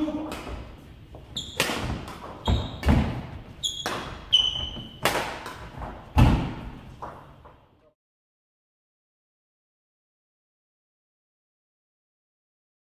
Cuba.